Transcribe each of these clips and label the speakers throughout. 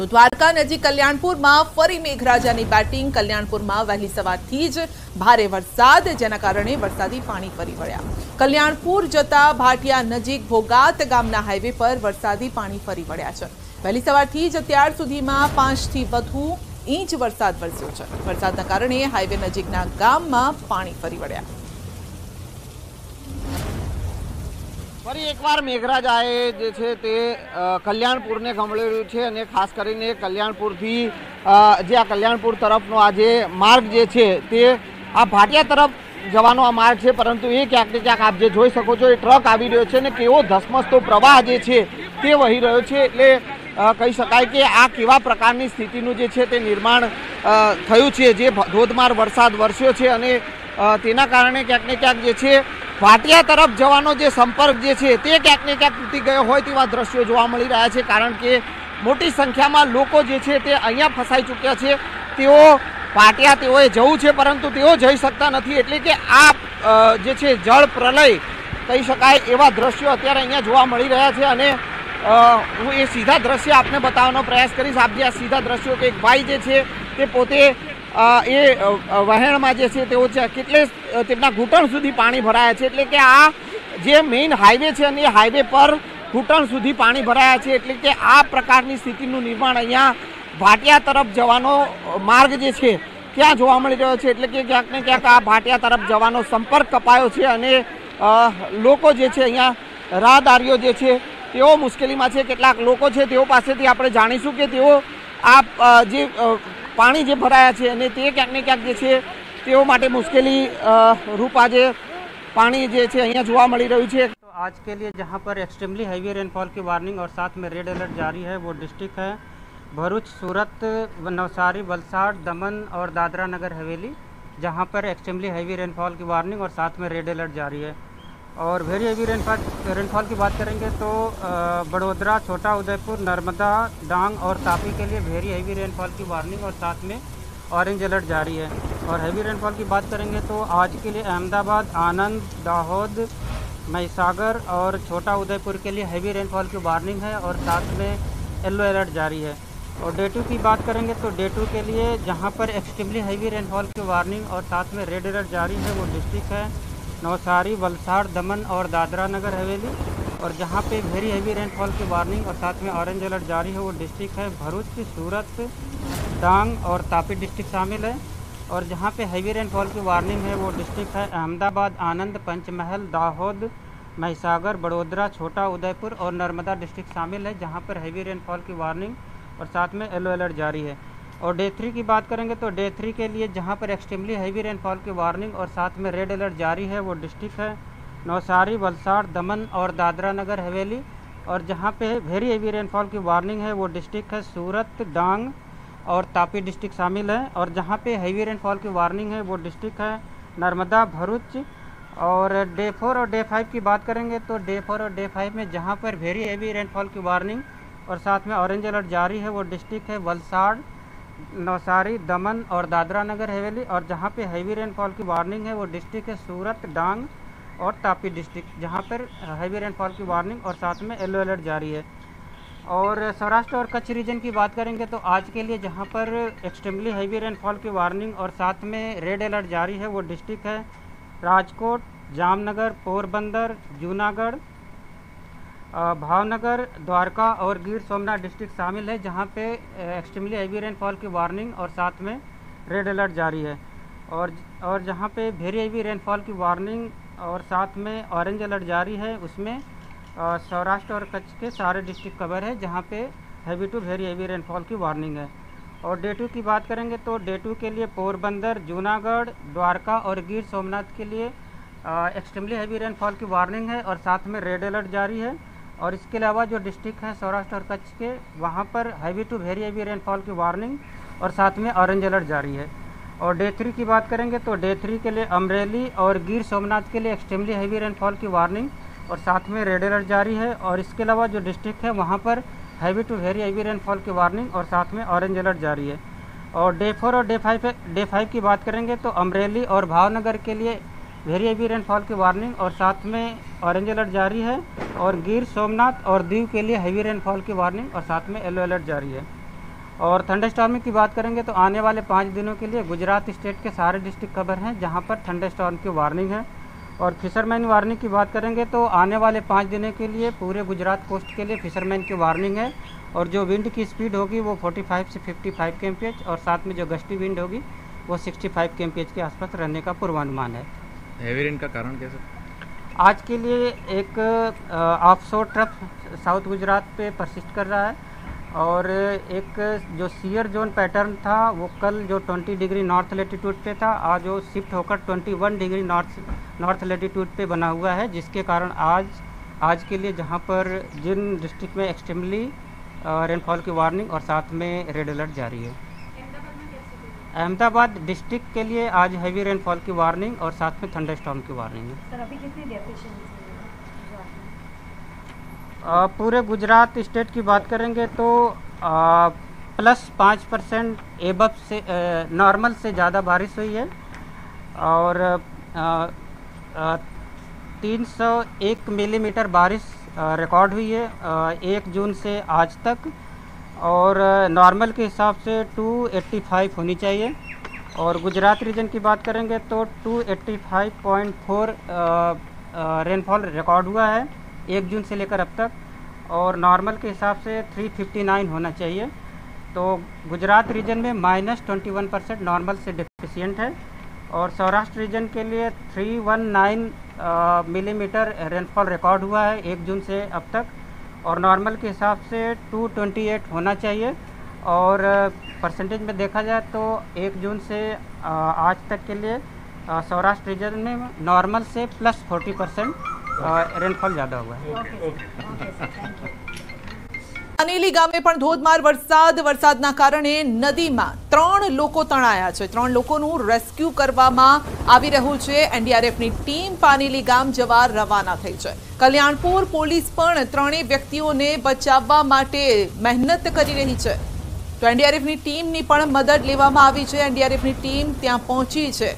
Speaker 1: તો દ્વારકા નજીક કલ્યાણપુરમાં ફરી મેઘરાજાની બેટિંગ. કલ્યાણપુરમાં વહેલી સવારથી જ ભારે વરસાદ, જેના કારણે વરસાદી પાણી ફરી વળ્યા. કલ્યાણપુર જતા ભાટિયા નજીક ભોગાત ગામના હાઈવે પર વરસાદી પાણી ફરી વળ્યા છે. વહેલી સવારથી જ અત્યાર સુધીમાં પાંચથી વધુ ઇંચ વરસાદ વરસ્યો છે. વરસાદના કારણે હાઈવે નજીકના ગામમાં પાણી ફરી વળ્યા.
Speaker 2: ફરી એકવાર મેઘરાજાએ જે છે તે કલ્યાણપુરને ગમળેલું છે અને ખાસ કરીને કલ્યાણપુરથી જે આ કલ્યાણપુર તરફનો આ જે માર્ગ જે છે તે આ ભાટિયા તરફ જવાનો આ માર્ગ છે, પરંતુ એ ક્યાંક ને ક્યાંક આપ જે જોઈ શકો છો એ ટ્રક આવી રહ્યો છે અને કેવો ધસમસતો પ્રવાહ જે છે તે વહી રહ્યો છે. એટલે કહી શકાય કે આ કેવા પ્રકારની સ્થિતિનું જે છે તે નિર્માણ થયું છે, જે ધોધમાર વરસાદ વરસ્યો છે અને તેના કારણે ક્યાંક ને ક્યાંક જે છે ભાટિયા તરફ જવાનો જે સંપર્ક જે છે તે ક્યાંક ને ક્યાંક તૂટી ગયો હોય તેવા દ્રશ્યો જોવા મળી રહ્યા છે, કારણ કે મોટી સંખ્યામાં લોકો જે છે તે અહીંયા ફસાઈ ચૂક્યા છે. તેઓ પાટિયા તેઓએ જવું છે, પરંતુ તેઓ જઈ શકતા નથી, એટલે કે આ જે છે જળ પ્રલય કહી શકાય એવા દ્રશ્યો અત્યારે અહીંયા જોવા મળી રહ્યા છે. અને હું એ સીધા દ્રશ્ય આપને બતાવવાનો પ્રયાસ કરીશ. આપ જે આ સીધા દ્રશ્યો કે એક ભાઈ જે છે તે પોતે એ વહેણમાં જે છે તેઓ છે કેટલે તેમના ઘૂંટણ સુધી પાણી ભરાયા છે. એટલે કે આ જે મેઇન હાઈવે છે અને એ હાઈવે પર ઘૂંટણ સુધી પાણી ભરાયા છે. એટલે કે આ પ્રકારની સ્થિતિનું નિર્માણ અહીંયા ભાટિયા તરફ જવાનો માર્ગ જે છે ક્યાં જોવા મળી રહ્યો છે. એટલે કે ક્યાંક ને ક્યાંક આ ભાટિયા તરફ જવાનો સંપર્ક કપાયો છે અને લોકો જે છે અહીંયા રાહદારીઓ જે છે તેઓ મુશ્કેલીમાં છે. કેટલાક લોકો છે તેઓ પાસેથી આપણે જાણીશું કે તેઓ આ જે પાણી જે ભરાયા છે અને તે ક્યાંક ને ક્યાંક જે છે તેઓ માટે મુશ્કેલી અ, રૂપ આજે પાણી જે છે અહીંયા જોવા મળી રહ્યું છે
Speaker 3: तो आज के लिए जहां पर एक्सट्रीमली हैवी रेनफॉल की वार्निंग और साथ में रेड अलर्ट जारी है वो डिस्ट्रिक्ट है भरूच सूरत नवसारी वलसाड़ दमन और दादरा नगर हवेली जहां पर एक्सट्रीमली हैवी रेनफॉल की वार्निंग और साथ में रेड अलर्ट जारी है और वेरी हैवी रेनफॉल रेनफॉल की बात करेंगे तो बड़ोदरा, छोटा उदयपुर, नर्मदा, डांग और तापी के लिए वेरी हैवी रेनफॉल की वार्निंग और साथ में ऑरेंज अलर्ट जारी है। और हैवी रेनफॉल की बात करेंगे तो आज के लिए अहमदाबाद, आनंद, दाहोद, महिसागर और छोटा उदयपुर के लिए हैवी रेनफॉल की वार्निंग है और साथ में येलो अलर्ट जारी है। और डे टू की बात करेंगे तो डे टू के लिए जहाँ पर एक्सट्रीमली हैवी रेनफॉल की वार्निंग और साथ में रेड अलर्ट जारी है वो डिस्ट्रिक्ट है। नवसारी, वलसाड़, दमन और दादरा नगर हवेली और जहाँ पे वेरी हैवी रेनफॉल की वार्निंग और साथ में ऑरेंज अलर्ट जारी है, वो डिस्ट्रिक्ट है भरूच, सूरत, डांग और तापी डिस्ट्रिक्ट शामिल है और जहाँ पे हैवी रेनफॉल की वार्निंग है, वो डिस्ट्रिक्ट है अहमदाबाद, आनंद, पंचमहल, दाहोद, महिसागर, बड़ोदरा, छोटा उदयपुर और नर्मदा डिस्ट्रिक्ट शामिल है जहाँ पर हैवी रेनफॉल की वार्निंग और साथ में येलो अलर्ट जारी है। और डे थ्री की बात करेंगे तो डे थ्री के लिए जहाँ पर एक्सट्रीमली हैवी रेनफॉल की वार्निंग और साथ में रेड अलर्ट जारी है, वो डिस्ट्रिक्ट है नौसारी वलसाड़, दमन और दादरा नगर, हवेली। और जहाँ पे वेरी हैवी रेनफॉल की वार्निंग है, वो डिस्ट्रिक्ट है सूरत, डांग और तापी डिस्ट्रिक्ट शामिल है। और जहाँ पे हैवी रेनफॉल की वार्निंग है, वो डिस्ट्रिक्ट है नर्मदा, भरूच। और डे फोर और डे फाइव की बात करेंगे तो डे फोर और डे फाइव में जहाँ पर वेरी हैवी रेनफॉल की वार्निंग और साथ में ऑरेंज अलर्ट जारी है, वो डिस्ट्रिक्ट है वलसाड़। नौसारी दमन और दादरा नगर हवेली और जहाँ पे हैवी रेनफॉल की वार्निंग है, वो डिस्ट्रिक्ट है सूरत, डांग और तापी डिस्ट्रिक्ट जहाँ पर हैवी रेनफॉल की वार्निंग और साथ में येलो अलर्ट जारी है। और सौराष्ट्र और कच्छ रीजन की बात करेंगे तो आज के लिए जहाँ पर एक्सट्रीमली हैवी रेनफॉल की वार्निंग और साथ में रेड अलर्ट जारी है, वो डिस्ट्रिक्ट है राजकोट, जामनगर, पोरबंदर, जूनागढ़ भावनगर, द्वारका और गिर सोमनाथ डिस्ट्रिक्ट शामिल है, जहाँ पे एक्सट्रीमली हैवी रेनफॉल की वार्निंग और साथ में रेड अलर्ट जारी है। और और जहाँ पे वेरी हैवी रेनफॉल की वार्निंग और साथ में ऑरेंज अलर्ट जारी है, उसमें सौराष्ट्र और कच्छ के सारे डिस्ट्रिक्ट कवर है, जहाँ पे heavy to very heavy rainfall की वार्निंग है। और डे टू की बात करेंगे तो डे टू के लिए पोरबंदर, जूनागढ़, द्वारका और गिर सोमनाथ के लिए एक्सट्रीमली हैवी रेनफॉल की वार्निंग है और साथ में रेड अलर्ट जारी है। और इसके अलावा जो डिस्ट्रिक्ट हैं सौराष्ट्र और कच्छ के, वहाँ पर heavy to very heavy rainfall की वार्निंग और साथ में ऑरेंज अलर्ट जारी है। और डे थ्री की बात करेंगे तो डे थ्री के लिए अमरेली और गिर सोमनाथ के लिए एक्सट्रीमली हैवी रेनफॉल की वार्निंग और साथ में रेड अलर्ट जारी है। और इसके अलावा जो डिस्ट्रिक्ट है, वहाँ पर heavy to very heavy rainfall की वार्निंग और साथ में ऑरेंज अलर्ट जारी है। और डे फोर और डे फाइव डे फाइव की बात करेंगे तो अमरेली और भावनगर के लिए वेरी हैवी रेनफॉल की वार्निंग और साथ में ऑरेंज अलर्ट जारी है और गिर सोमनाथ और दीव के लिए हैवी रेनफॉल की वार्निंग और साथ में येलो अलर्ट जारी है। और थंडर स्टॉर्मिंग की बात करेंगे तो आने वाले पाँच दिनों के लिए गुजरात स्टेट के सारे डिस्ट्रिक्ट कवर हैं जहाँ पर थंडर स्टॉर्म की वार्निंग है। और फिशरमैन वार्निंग की बात करेंगे तो आने वाले पाँच दिनों के लिए पूरे गुजरात कोस्ट के लिए फिशरमैन की वार्निंग है और जो विंड की स्पीड होगी वो 45 से 55 के और साथ में जो गश्ती विंड होगी वो 65 के के आसपास रहने का पूर्वानुमान है।
Speaker 4: हेवी रेन का कारण क्या सर
Speaker 3: आज के लिए एक ऑफशोर ट्रफ साउथ गुजरात पे परसिस्ट कर रहा है और एक जो सीयर जोन पैटर्न था, वो कल जो 20 डिग्री नॉर्थ लेटीट्यूड पे था, आज वो शिफ्ट होकर 21 डिग्री नॉर्थ नॉर्थ लेटीट्यूड पे बना हुआ है, जिसके कारण आज आज के लिए जहाँ पर जिन डिस्ट्रिक्ट में एक्सट्रीमली रेनफॉल की वार्निंग और साथ में रेड अलर्ट जारी है। अहमदाबाद डिस्ट्रिक्ट के लिए आज हैवी रेनफॉल की वार्निंग और साथ में थंडर स्टॉम की वार्निंग है।
Speaker 5: सर अभी कितनी डेफिशिएंसी
Speaker 3: पूरे गुजरात स्टेट की बात करेंगे तो अ, प्लस पाँच परसेंट एबब से नॉर्मल से ज़्यादा बारिश हुई है और तीन सौ एक मिलीमीटर बारिश रिकॉर्ड हुई है एक जून से आज तक। और नॉर्मल के हिसाब से 285 होनी चाहिए। और गुजरात रीजन की बात करेंगे तो 285.4 रेनफॉल रिकॉर्ड हुआ है एक जून से लेकर अब तक। और नॉर्मल के हिसाब से 359 होना चाहिए। तो गुजरात रीजन में minus twenty one percent normal से डिफिशियंट है। और सौराष्ट्र रीजन के लिए 319 मिलीमीटर रेनफॉल रिकॉर्ड हुआ है एक जून से अब तक। और नॉर्मल के हिसाब से 228 होना चाहिए। और परसेंटेज में देखा जाए तो एक जून से आज तक के लिए सौराष्ट्र रीजन में नॉर्मल से प्लस 40 परसेंट रेनफॉल ज़्यादा हुआ है।
Speaker 1: અનેલી ગામે પણ ધોધમાર વરસાદ. વરસાદના કારણે નદીમાં ત્રણ લોકો તણાયા છે. ત્રણ લોકોનું રેસ્ક્યુ કરવામાં આવી રહ્યું છે. એનડીઆરએફની ટીમ પાનેલી ગામ જવા રવાના થઈ છે. કલ્યાણપુર પોલીસ પણ ત્રણેય વ્યક્તિઓને બચાવવા માટે મહેનત કરી રહી છે. તો એનડીઆરએફની ટીમની પણ મદદ લેવામાં આવી છે. એનડીઆરએફની ટીમ ત્યાં પહોંચી છે.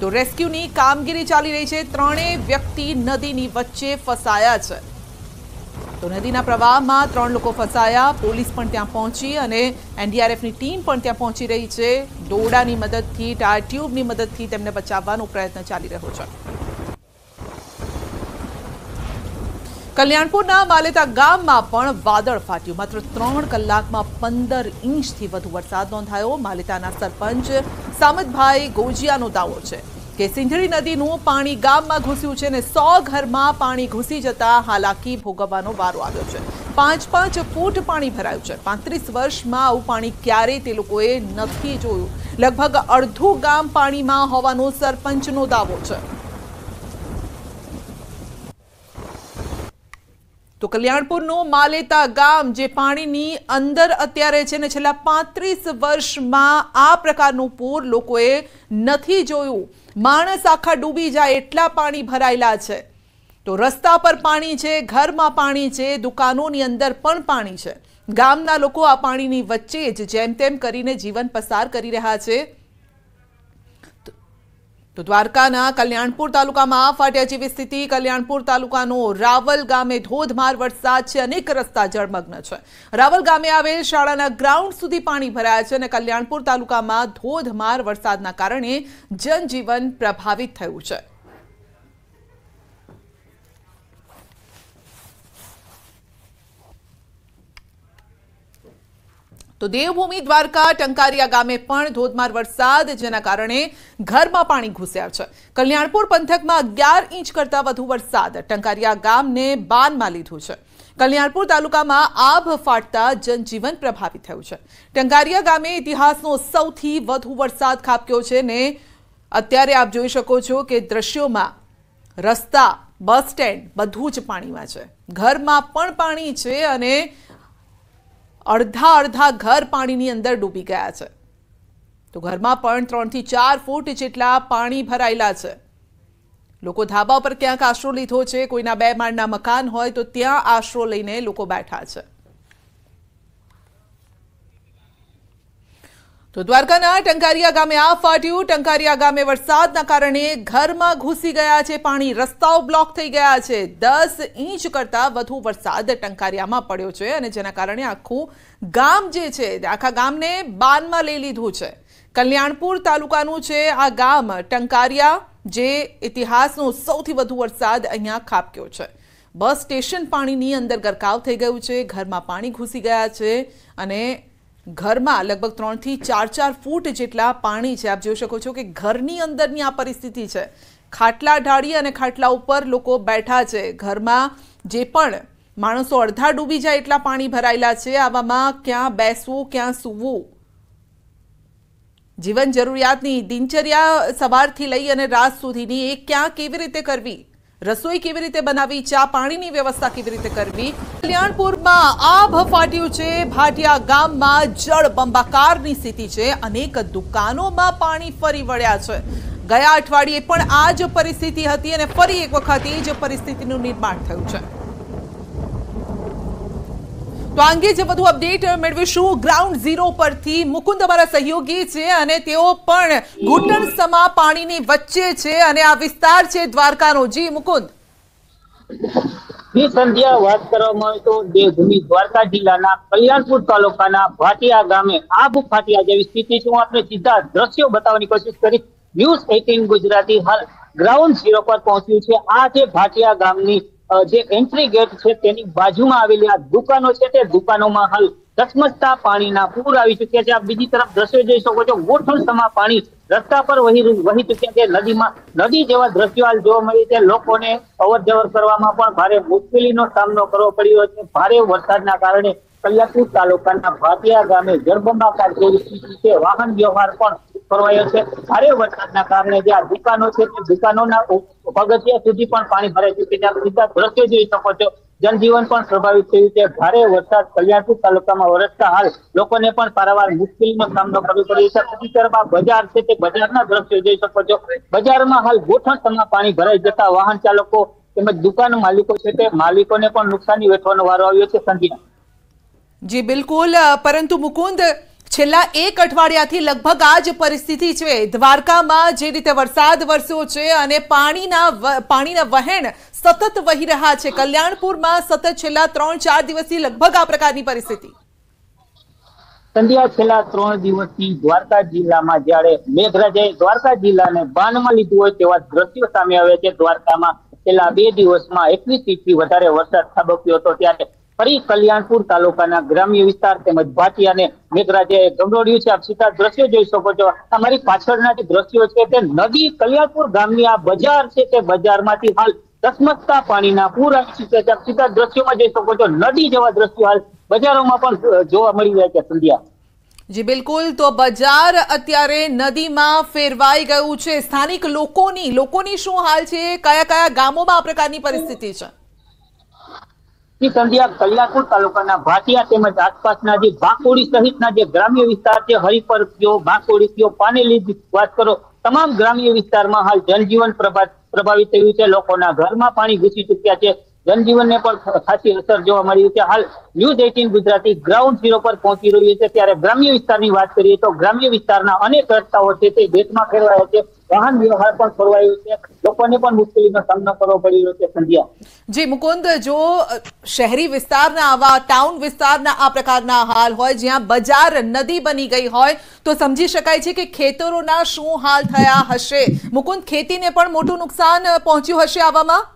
Speaker 1: તો રેસ્ક્યુની કામગીરી ચાલી રહી છે. ત્રણેય વ્યક્તિ નદીની વચ્ચે ફસાયા છે. તો નદીના પ્રવાહમાં ત્રણ લોકો ફસાયા, પોલીસ પણ ત્યાં પહોંચી અને એનડીઆરએફની ટીમ પણ ત્યાં પહોંચી રહી છે. દોરડાની મદદથી, ટાયર ટ્યુબની મદદથી તેમને બચાવવાનો પ્રયત્ન ચાલી રહ્યો છે. કલ્યાણપુરના માલેતા ગામમાં પણ વાદળ ફાટ્યું. માત્ર ત્રણ કલાકમાં પંદર ઇંચથી વધુ વરસાદ નોંધાયો. માલેતાના સરપંચ સામતભાઈ ગોજિયાનો દાવો છે. કે સિંધડી નદીનું પાણી ગામમાં ઘૂસ્યું છે અને સો ઘરમાં પાણી ઘૂસી જતા હાલાકી ભોગવવાનો વારો આવ્યો છે. પાંચ પાંચ ફૂટ પાણી ભરાયું છે. પાંત્રીસ વર્ષમાં આવું પાણી ક્યારેય તે લોકોએ નથી જોયું. લગભગ અડધું ગામ પાણીમાં હોવાનો સરપંચનો દાવો છે. તો કલ્યાણપુરનું માલેતા ગામ, જે પાણીની અંદર અત્યારે છે ને છેલ્લા પાંત્રીસ વર્ષમાં આ પ્રકારનું પૂર લોકોએ નથી જોયું. માણસ આખા ડૂબી જાય એટલા પાણી ભરાયેલા છે. તો રસ્તા પર પાણી છે, ઘરમાં પાણી છે, દુકાનોની અંદર પણ પાણી છે. ગામના લોકો આ પાણીની વચ્ચે જ જેમ તેમ કરીને જીવન પસાર કરી રહ્યા છે. તો દ્વારકાના કલ્યાણપુર તાલુકામાં ફાટ્યા જેવી સ્થિતિ. કલ્યાણપુર તાલુકાનો રાવલ ગામે ધોધમાર વરસાદ છે. અનેક રસ્તા જળમગ્ન છે. રાવલ ગામે આવેલ શાળાના ગ્રાઉન્ડ સુધી પાણી ભરાયા છે અને કલ્યાણપુર તાલુકામાં ધોધમાર વરસાદના કારણે જનજીવન પ્રભાવિત થયું છે. તો દેવભૂમિ દ્વારકા ટંકારિયા ગામે પણ ધોધમાર વરસાદ, જેના કારણે ઘરમાં પાણી ઘૂસ્યા છે. કલ્યાણપુર પંથકમાં અગિયાર ઇંચ કરતા વધુ વરસાદ ટંકારિયા ગામને બાનમાં લીધું છે. કલ્યાણપુર તાલુકામાં આભ ફાટતા જનજીવન પ્રભાવિત થયું છે. ટંકારિયા ગામે ઇતિહાસનો સૌથી વધુ વરસાદ ખાબક્યો છે ને અત્યારે આપ જોઈ શકો છો કે દ્રશ્યોમાં રસ્તા, બસ સ્ટેન્ડ બધું જ પાણીમાં છે. ઘરમાં પણ પાણી છે અને અડધા અડધા ઘર પાણીની અંદર ડૂબી ગયા છે. તો ઘરમાં પણ ત્રણથી ચાર ફૂટ જેટલા પાણી ભરાયેલા છે. લોકો ધાબા પર ક્યાંક આશરો લીધો છે, કોઈના બે માળના મકાન હોય તો ત્યાં આશરો લઈને લોકો બેઠા છે. તો દ્વારકાના ટંકારિયા ગામે આ ફાટ્યું. ટંકારિયા ગામે વરસાદના કારણે ઘરમાં ઘૂસી ગયા છે, પાણી રસ્તાઓ બ્લોક થઈ ગયા છે. દસ ઇંચ કરતાં વધુ વરસાદ ટંકારિયામાં પડ્યો છે અને જેના કારણે આખું ગામ જે છે, આખા ગામને બાનમાં લઈ લીધું છે. કલ્યાણપુર તાલુકાનું છે આ ગામ. ટંકારિયા, જે ઇતિહાસનો સૌથી વધુ વરસાદ અહીંયા ખાબક્યો છે. બસ સ્ટેશન પાણીની અંદર ગરકાવ થઈ ગયું છે, ઘરમાં પાણી ઘૂસી ગયા છે અને ઘરમાં લગભગ ત્રણથી ચાર ચાર ફૂટ જેટલા પાણી છે. આપ જોઈ શકો છો કે ઘરની અંદરની આ પરિસ્થિતિ છે. ખાટલા ઢાળી અને ખાટલા ઉપર લોકો બેઠા છે. ઘરમાં જે પણ માણસો અડધા ડૂબી જાય એટલા પાણી ભરાયેલા છે. આવામાં ક્યાં બેસવું, ક્યાં સૂવું? જીવન જરૂરિયાતની દિનચર્યા સવારથી લઈ અને રાત સુધીની એ ક્યાં કેવી રીતે કરવી? રસોઈ કેવી રીતે બનાવવી ચા પાણીની વ્યવસ્થા કેવી રીતે કરવી? કલ્યાણપુરમાં આભ ફાટ્યું છે. ભાટિયા ગામમાં જળ બંબાકારની સ્થિતિ છે. અનેક દુકાનોમાં પાણી ફરી વળ્યા છે. ગયા અઠવાડિયે પણ આ જ પરિસ્થિતિ હતી અને ફરી એક વખત એ જ પરિસ્થિતિનું નિર્માણ થયું છે. તો આ જે વધુ અપડેટ મેળવીશું ગ્રાઉન્ડ ઝીરો પરથી મુકુંદ અમારા સહયોગી છે અને તેઓ પણ ઘૂંટણ સમા પાણીની વચ્ચે છે અને આ વિસ્તાર છે દ્વારકાનો. જી, મુકુંદ.
Speaker 6: સંધ્યા, વાત કરવામાં આવે તો દેવભૂમિ દ્વારકા જિલ્લાના કલ્યાણપુર તાલુકાના ભાટિયા ગામે, આબ ફાટિયા જેવી સ્થિતિ છે. હું આપણે સીધા દ્રશ્યો બતાવવાની કોશિશ કરી ન્યૂઝ એટીન ગુજરાતી હાલ ગ્રાઉન્ડ ઝીરો પર પહોંચ્યું છે. આ છે ભાટિયા ગામની જે એન્ટ્રી ગેટ છે તેની બાજુમાં આવેલી આ દુકાનો છે તે દુકાનોમાં હાલ ધસમસતા પાણીના પૂર આવી ચુક્યા છે. આપ બીજી તરફ દ્રશ્યો જોઈ શકો છો. ગોઠણ સમા પાણી રસ્તા પર વહી વહી ચુક્યા છે. નદીમાં, નદી જેવા દ્રશ્યો હાલ જોવા મળે છે. લોકોને અવર જવર કરવામાં પણ ભારે મુશ્કેલીનો સામનો કરવો પડ્યો છે. ભારે વરસાદના કારણે કલ્યાણપુર તાલુકાના ભાટિયા ગામે જળબંબાકાર જેવી સ્થિતિ છે. વાહન વ્યવહાર પણ ફરવાયો છે. ભારે વરસાદના કારણે જે આ દુકાનો છે, તે દુકાનોના પગથિયા સુધી પણ પાણી ભરાઈ ચુક્યું છે. આપ સીધા દ્રશ્યો જોઈ શકો છો. જનજીવન પણ પ્રભાવિત થયું છે. ભારે વરસાદ કલ્યાણપુર તાલુકામાં વરસતા હાલ લોકોને પણ પારાવાર મુશ્કેલીનો સામનો કરવો પડ્યો છે. આ બજાર છે તે બજારના દ્રશ્યો જોઈ શકો છો. બજારમાં હાલ ગોઠણસમાં પાણી ભરાઈ જતા વાહન ચાલકો તેમજ દુકાન માલિકો છે તે માલિકોને પણ નુકસાની વેઠવાનો વારો આવ્યો છે. સંજીના
Speaker 1: જી, બિલકુલ. પરંતુ મુકુંદ છેલ્લા એક અઠવાડિયાથી લગભગ આ જ પરિસ્થિતિ છે. દ્વારકામાં જે રીતે વરસાદ વરસ્યો છે અને પાણીના પાણીના વહેણ સતત વહી રહ્યા છે. કલ્યાણપુરમાં સતત છેલ્લા ત્રણ ચાર દિવસથી લગભગ આ પ્રકારની પરિસ્થિતિ.
Speaker 6: સંધ્યા છેલ્લા ત્રણ દિવસથી દ્વારકા જિલ્લામાં જ્યારે મેઘરાજાએ દ્વારકા જિલ્લાને બાનમાં લીધું હોય તેવા દ્રશ્યો સામે આવ્યા છે. દ્વારકામાં છેલ્લા બે દિવસમાં એકવીસ ઇંચથી વધારે વરસાદ ખાબક્યો હતો. ત્યારે ફરી કલ્યાણપુર તાલુકાના ગ્રામ્ય વિસ્તાર તેમજ ભાટિયાને મેઘરાજાએ ગમરોડ્યું છે. આપ સીધા દ્રશ્યો જોઈ શકો છો. અમારી પાછળના જે દ્રશ્યો છે તે નદી કલ્યાણપુર ગામની આ બજાર છે તે બજારમાંથી હાલ ધસમસતા પાણીના પૂર આવી છે. આપ સીધા દ્રશ્યોમાં જોઈ શકો છો. નદી જેવા દ્રશ્યો હાલ બજારોમાં પણ જોવા મળી રહ્યા છે. સંધ્યા.
Speaker 1: જી, બિલકુલ. તો બજાર અત્યારે નદીમાં ફેરવાઈ ગયું છે. સ્થાનિક લોકોની લોકોની શું હાલ છે? કયા કયા ગામોમાં આ પ્રકારની પરિસ્થિતિ છે?
Speaker 6: વિસ્તાર છે, હરિપર કયો પાનેલી વાત કરો, તમામ ગ્રામ્ય વિસ્તારમાં હાલ જનજીવન પ્રભાવિત થયું છે. લોકોના ઘરમાં પાણી ઘૂસી ચુક્યા છે. જનજીવનને પણ ખાસી અસર જોવા મળી છે. હાલ news eighteen Gujarati ground zero પર પહોંચી રહ્યું છે. ત્યારે ગ્રામ્ય વિસ્તારની વાત કરીએ તો ગ્રામ્ય વિસ્તારના અનેક રસ્તાઓ છે તે દેશમાં ફેરવાયા છે. વાહન વ્યવહાર પણ ખોરવાયો છે. લોકોને પણ મુશ્કેલીનો સામનો કરવો પડી રહ્યો છે સંધ્યા.
Speaker 1: જી મુકુંદ જો શહેરી વિસ્તારના આવા ટાઉન વિસ્તારના આ પ્રકારના હાલ હોય જ્યાં બજાર નદી બની ગઈ હોય તો સમજી શકાય છે કે ખેતરોના શું હાલ થયા હશે? મુકુંદ ખેતીને પણ મોટું નુકસાન પહોંચ્યું હશે આવામાં?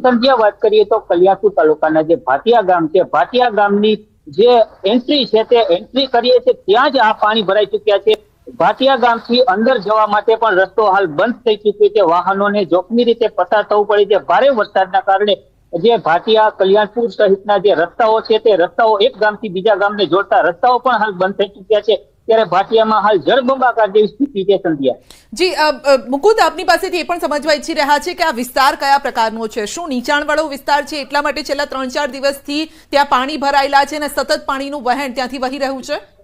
Speaker 6: સંધ્યા વાત કરીએ તો કલ્યાણપુર તાલુકાના જે ભાટિયા ગામ છે ભાટિયા ગામની જે એન્ટ્રી છે તે એન્ટ્રી કરીએ છીએ ત્યાં જ આ પાણી ભરાઈ ચુક્યા છે. ભાટિયા ગામથી અંદર જવા માટે પણ રસ્તો હાલ બંધ થઈ ચુક્યો છે. વાહનોને જોખમી રીતે પસાર થવું પડે છે. ભારે વરસાદના કારણે જે ભાટિયા કલ્યાણપુર સહિતના જે રસ્તાઓ છે તે રસ્તાઓ એક ગામથી બીજા ગામને જોડતા રસ્તાઓ પણ હાલ બંધ થઈ ચુક્યા છે. ત્યારે ભાટિયામાં હાલ જળબંબાકાર જેવી સ્થિતિ છે સંધ્યા.
Speaker 1: અ, આપની પાસેથી પણ સમજવા ઈચ્છી રહ્યા છે કે આ વિસ્તાર કયા પ્રકારનો છે? શું નીચાણવાળો વિસ્તાર છે? એટલા માટે છેલ્લા ત્રણ ચાર દિવસથી ત્યાં પાણી ભરાયેલા છે અને સતત પાણીનું વહેણ ત્યાંથી વહી રહ્યું છે?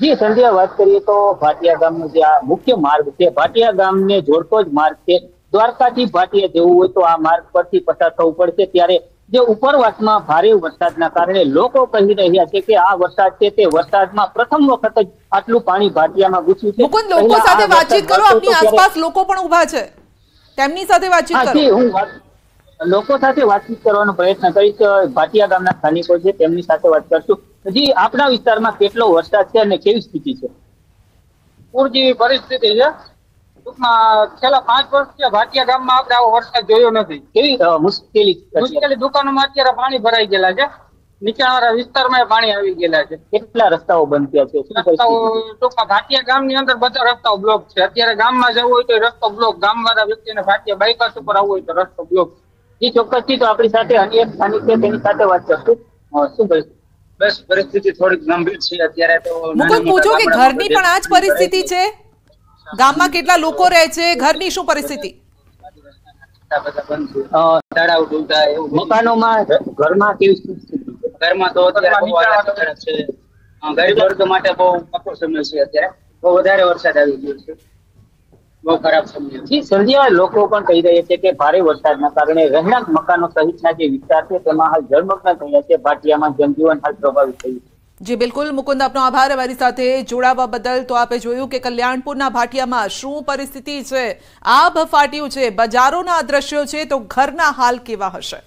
Speaker 6: જી સંધ્યા વાત કરીએ તો ભાટિયા ગામનો જે આ મુખ્ય માર્ગ છે ભાટિયા ગામને જોડતો જ માર્ગ છે. દ્વારકાથી ભાટિયા જવું હોય તો આ માર્ગ પરથી પસાર થવું પડશે. ત્યારે જે ઉપરવાસમાં ભારે વરસાદના કારણે લોકો કહી રહ્યા છે કે આ વરસાદ છે તે વરસાદમાં પ્રથમ વખત જ આટલું પાણી ભાટિયામાં ઘૂસ્યું છે.
Speaker 1: મુકુંદ લોકો સાથે વાતચીત કરો. આપની આસપાસ લોકો પણ ઊભા છે. તેમની સાથે વાતચીત કરો.
Speaker 6: હું વાત લોકો સાથે વાતચીત કરવાનો પ્રયત્ન કરીશ. ભાટિયા ગામના સ્થાનિકો છે તેમની સાથે વાત કરશું. જી આપણા વિસ્તારમાં કેટલો વરસાદ છે અને કેવી સ્થિતિ છે?
Speaker 7: પૂર જેવી પરિસ્થિતિ છે. ટૂંકમાં છેલ્લા પાંચ વર્ષથી ભાટિયા ગામમાં આપણે આવો વરસાદ જોયો નથી.
Speaker 6: કેવી મુશ્કેલી
Speaker 7: મુશ્કેલી દુકાનોમાં અત્યારે પાણી ભરાઈ ગયેલા છે. નીચાણવાળા વિસ્તારમાં પાણી આવી ગયેલા છે.
Speaker 6: કેટલા રસ્તાઓ બંધ થયા છે?
Speaker 7: રસ્તાઓ ટૂંકમાં ભાટિયા ગામની અંદર બધા રસ્તાઓ બ્લોક છે. અત્યારે ગામમાં જવું હોય તો રસ્તો બ્લોક ગામવાળા વ્યક્તિને ભાટિયા બાયપાસ ઉપર આવવું હોય તો રસ્તો બ્લોક
Speaker 6: એ ચોક્કસથી તો આપણી સાથે અન્ય સ્થાનિક છે તેની સાથે વાત કરશું. શું પરિસ્થિતિ
Speaker 7: બસ પરિસ્થિતિ થોડીક ગંભીર છે. અત્યારે તો
Speaker 1: મુકુલ પૂછો કે ઘરની પણ આ જ પરિસ્થિતિ છે. ગામમાં કેટલા લોકો રહે છે? ઘરની શું પરિસ્થિતિ?
Speaker 7: તળાવ ડૂબતા એવું
Speaker 6: મકાનોમાં ઘરમાં કેવી સ્થિતિ? છે
Speaker 7: ઘરમાં તો અત્યારે બહુ છે. ગરીબ વર્ગ માટે બહુ કપરો સમય છે અત્યારે. બહુ વધારે વરસાદ આવી ગયો છે. બહુ ખરાબ સમય. છે
Speaker 6: જી સંધ્યા લોકો પણ કહી રહ્યા છે કે ભારે વરસાદના કારણે રહેણાંક મકાનો સહિતના જે વિસ્તાર છે, તેમાં હાલ જળમગ્ન થયા છે. ભાટિયામાં જનજીવન હાલ પ્રભાવિત થયું
Speaker 1: જી, બિલકુલ. મુકુંદ, આપનો આભાર. અમારી સાથે જોડાવા બદલ તો આપે જોયું કે કલ્યાણપુરના ભાટિયામાં શું પરિસ્થિતિ છે? આભ ફાટ્યું છે. બજારોના દ્રશ્યો છે, તો ઘરના હાલ કેવા હશે?